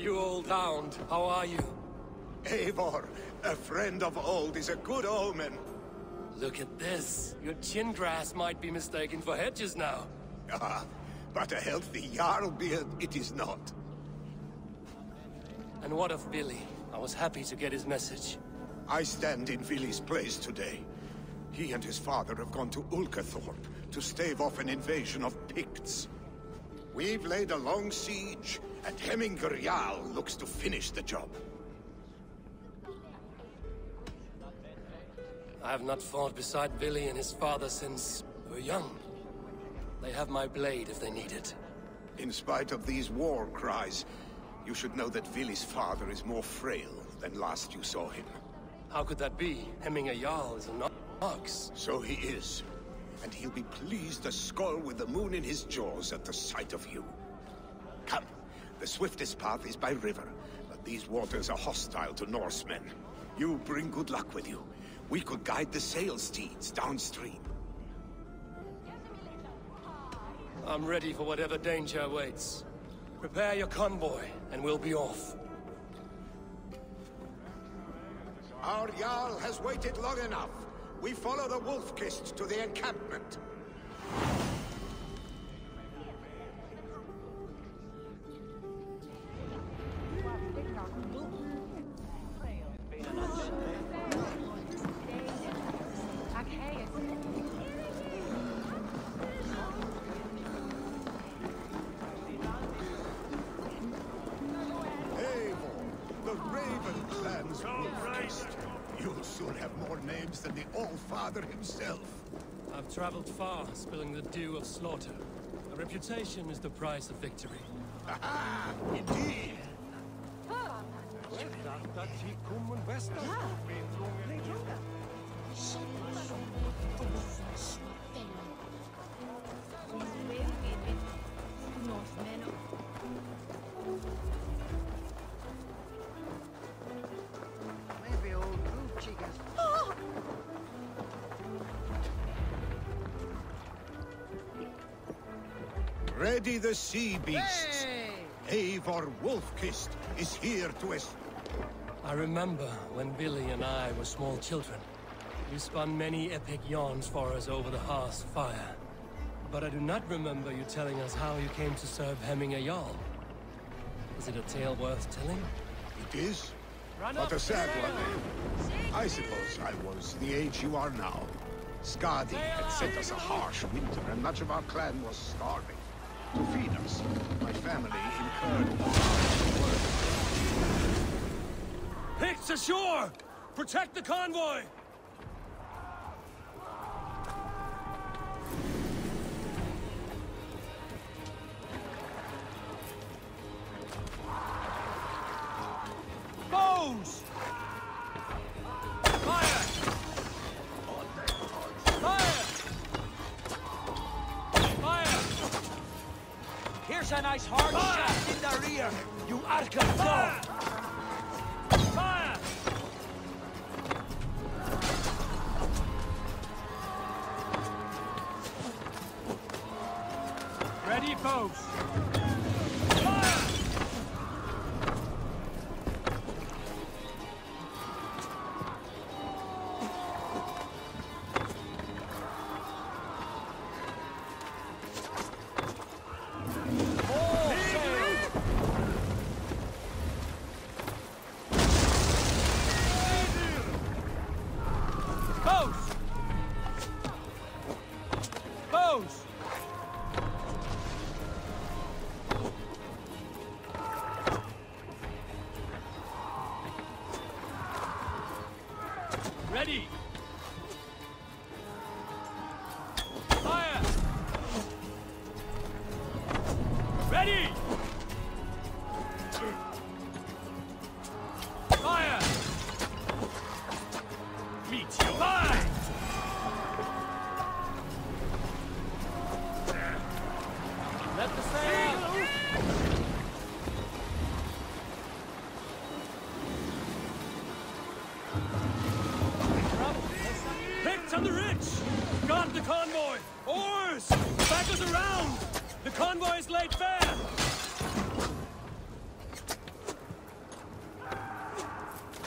You old hound, how are you? Eivor, a friend of old is a good omen. Look at this. Your chin grass might be mistaken for hedges now. Ah, but a healthy Jarl beard it is not. And what of Vili? I was happy to get his message. I stand in Vili's place today. He and his father have gone to Ulkathorpe to stave off an invasion of Picts. We've laid a long siege, and Hemminger Jarl looks to finish the job. I have not fought beside Vili and his father since we were young. They have my blade if they need it. In spite of these war cries, you should know that Vili's father is more frail than last you saw him. How could that be? Hemminger Jarl is an ox. So he is. And he'll be pleased to skull with the moon in his jaws at the sight of you. Come. The swiftest path is by river, but these waters are hostile to Norsemen. You bring good luck with you. We could guide the sail steeds downstream. I'm ready for whatever danger awaits. Prepare your convoy, and we'll be off. Our Jarl has waited long enough. We follow the Wolf-Kissed to the encampment. More names than the All-Father himself. I've traveled far, spilling the dew of slaughter. A reputation is the price of victory. Aha! Indeed! Ah. Ready the sea beasts. Eivor Wolf-Kissed is here to es- I remember when Vili and I were small children. You spun many epic yarns for us over the hearth's fire. But I do not remember you telling us how you came to serve Hemminger Jarl. Is it a tale worth telling? It is, but a sad one. I suppose I was the age you are now. Skadi had sent us a harsh winter, and much of our clan was starving. To feed us, my family incurred Picts ashore! Protect the convoy! Bows! A nice hard shot in the rear, you Arkham dog! Fire! Ready, folks! Ready! is around! The convoy is laid bare!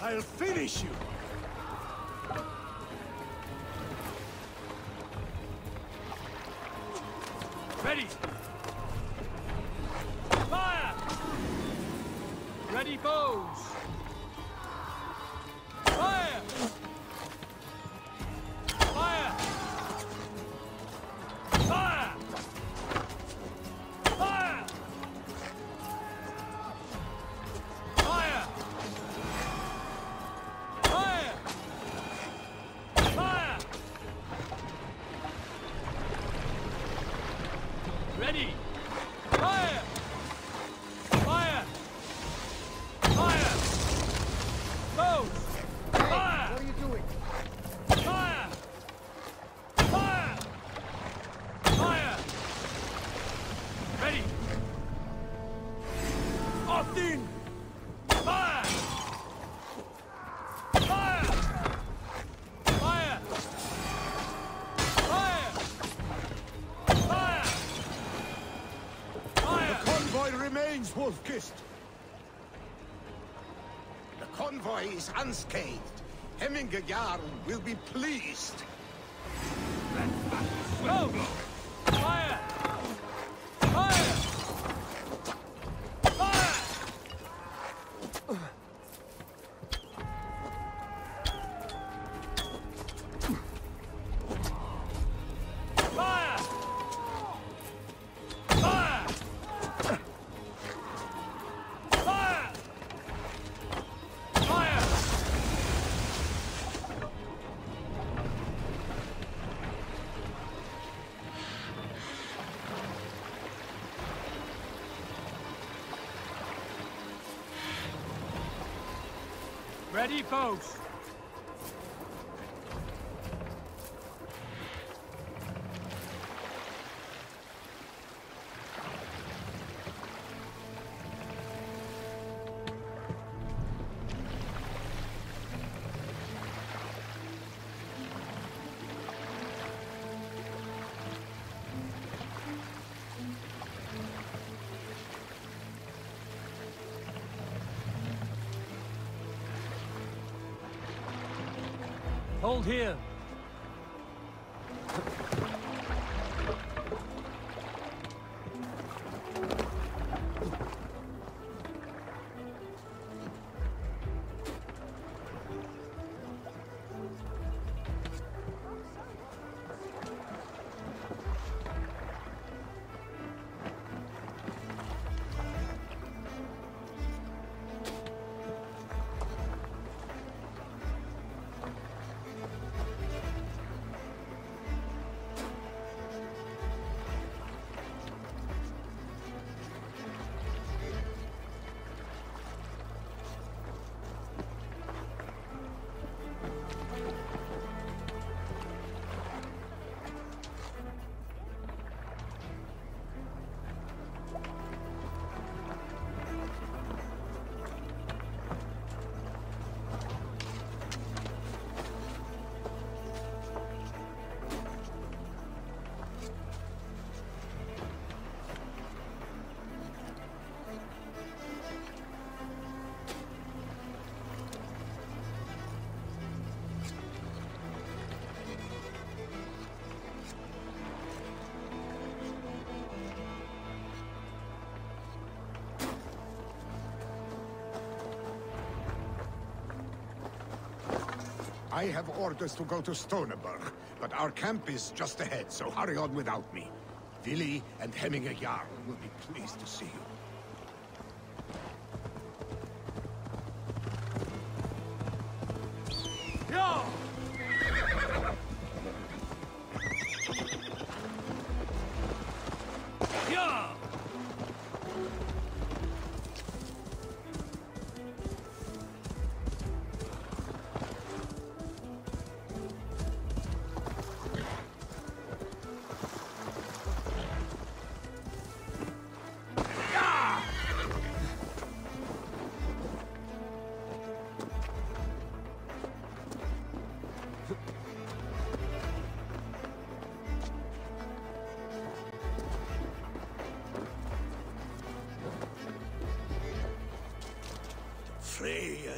I'll finish you! Wolf-Kissed. The convoy is unscathed. Hemminger Jarl will be pleased. Ready, folks? Hold here. I have orders to go to Stoneberg, but our camp is just ahead, so hurry on without me. Vili and Hemminger Jarl will be pleased to see you. Yeah!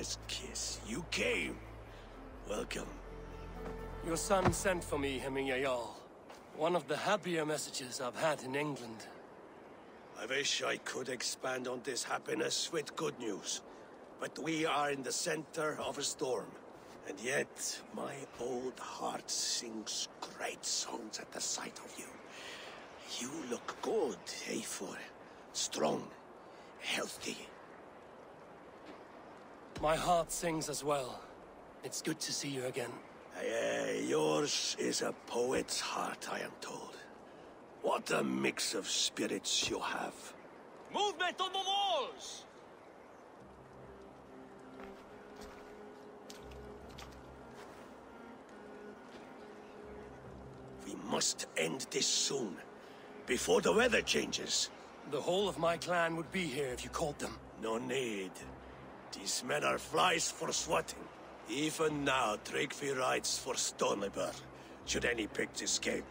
Freya's kiss. You came. Welcome. Your son sent for me, Hemingway Jarl. One of the happier messages I've had in England. I wish I could expand on this happiness with good news. But we are in the center of a storm. And yet, my old heart sings great songs at the sight of you. You look good, Eivor. Strong, healthy. My heart sings as well. It's good to see you again. Uh, yours is a poet's heart, I am told. What a mix of spirits you have. Movement on the walls! We must end this soon, before the weather changes. The whole of my clan would be here if you called them. No need. These men are flies for swatting. Even now, Tryggvi rides for Stonebur, should any Picts escape.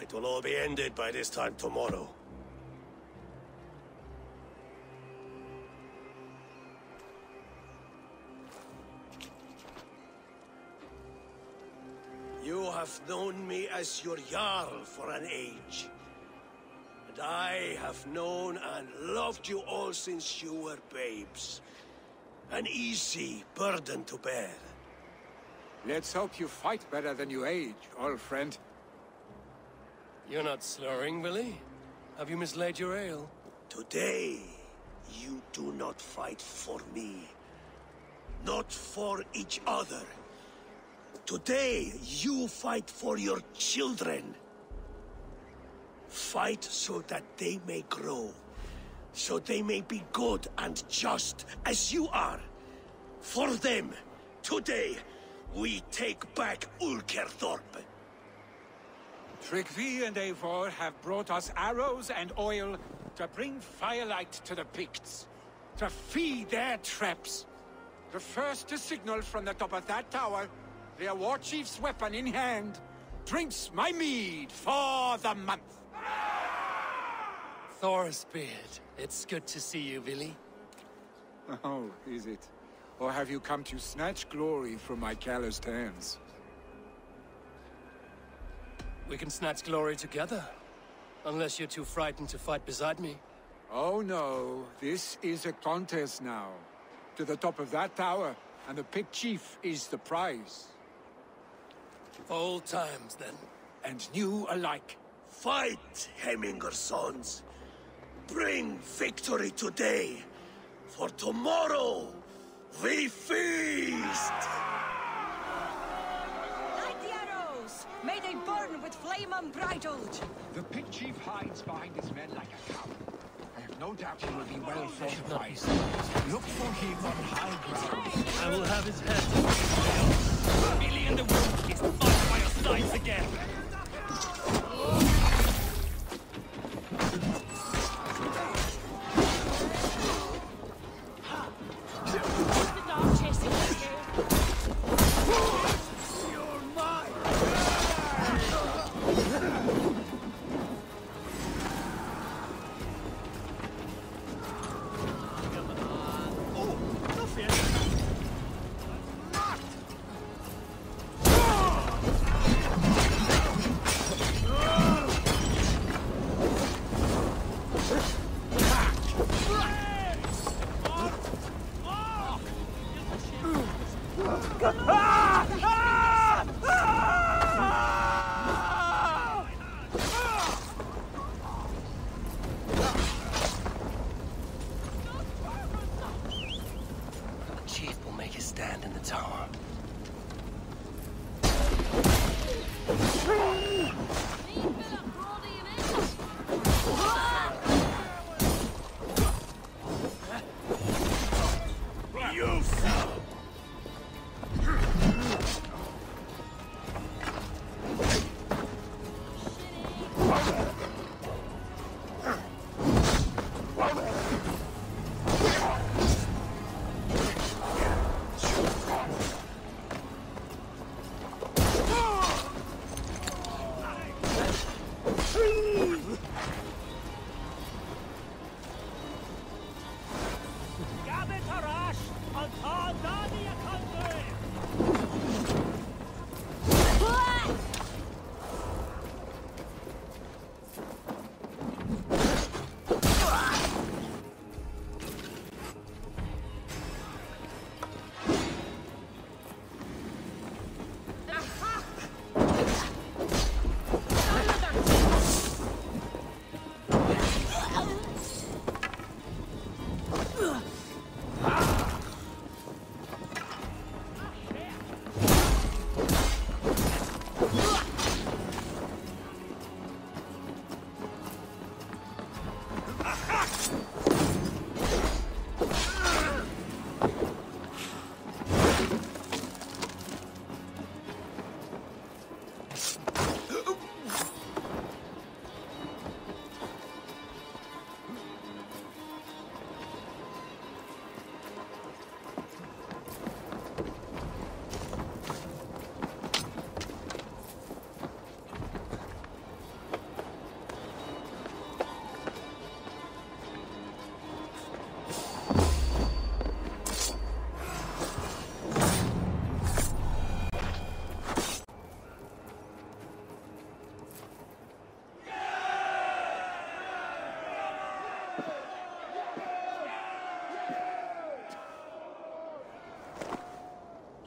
It will all be ended by this time tomorrow. You have known me as your Jarl for an age. And I have known and loved you all since you were babes. An easy burden to bear. Let's hope you fight better than you age, old friend. You're not slurring, Vili? Have you mislaid your ale? Today, you do not fight for me. Not for each other. Today, you fight for your children. Fight so that they may grow. So they may be good and just as you are. For them, today, we take back Ulkerthorpe. Tryggvi and Eivor have brought us arrows and oil to bring firelight to the Picts, to feed their traps. The first to signal from the top of that tower, their war chief's weapon in hand, drinks my mead for the month. Thorsbeard, it's good to see you, Vili. Oh, is it? Or have you come to snatch glory from my calloused hands? We can snatch glory together. Unless you're too frightened to fight beside me. Oh no, this is a contest now. To the top of that tower, and the Pict Chief is the prize. Old times, then. And new alike. Fight, Hemminger sons. Bring victory today. For tomorrow, we feast! Light the arrows! May they burn with flame unbridled! The Pict chief hides behind his men like a coward. I have no doubt he will be well fortified. Look for him on high ground. I will have his head. Vili and the Wolf is fight by your sides again!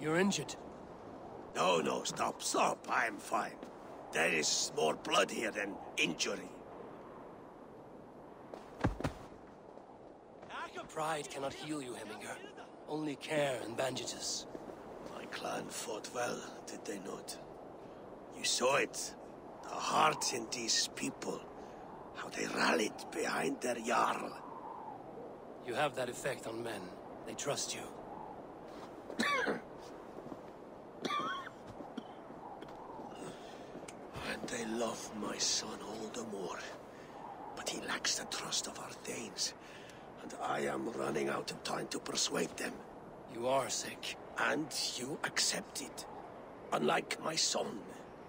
You're injured. No, no, stop, stop. I'm fine. There is more blood here than injury. Pride cannot heal you, Heminger. Only care and bandages. My clan fought well, did they not? You saw it. The heart in these people. How they rallied behind their Jarl. You have that effect on men. They trust you. And they love my son all the more. But he lacks the trust of our Thanes. And I am running out of time to persuade them. You are sick. And you accept it. Unlike my son,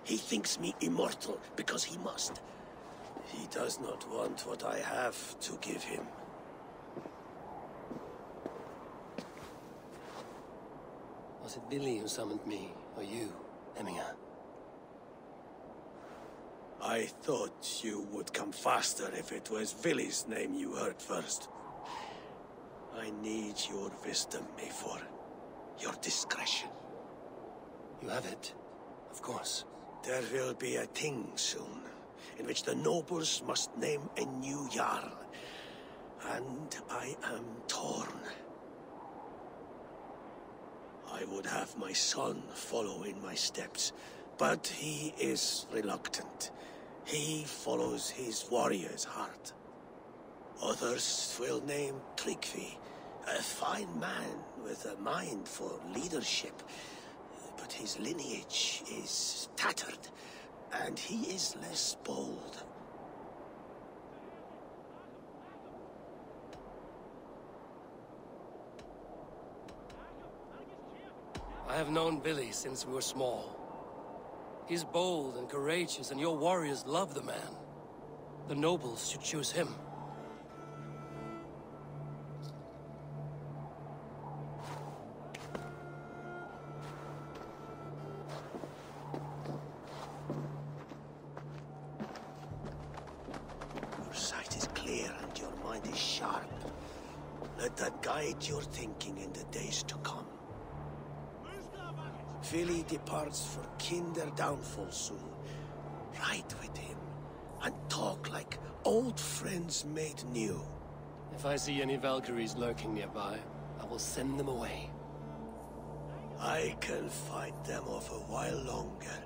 he thinks me immortal because he must. He does not want what I have to give him. Was it Vili who summoned me, or you, Heminger? I thought you would come faster if it was Vili's name you heard first. I need your wisdom, Mayfor. Your discretion. You have it. Of course. There will be a thing soon, in which the nobles must name a new Jarl. And I am torn. I would have my son follow in my steps, but he is reluctant. He follows his warrior's heart. Others will name Tryggvi, a fine man with a mind for leadership. But his lineage is tattered, and he is less bold. I have known Vili since we were small. He's bold and courageous, and your warriors love the man. The nobles should choose him. Your sight is clear and your mind is sharp. Let that guide your thinking in the days to come. Vili departs for Kinder downfall soon. Ride with him and talk like old friends made new. If I see any Valkyries lurking nearby, I will send them away. I can fight them off a while longer.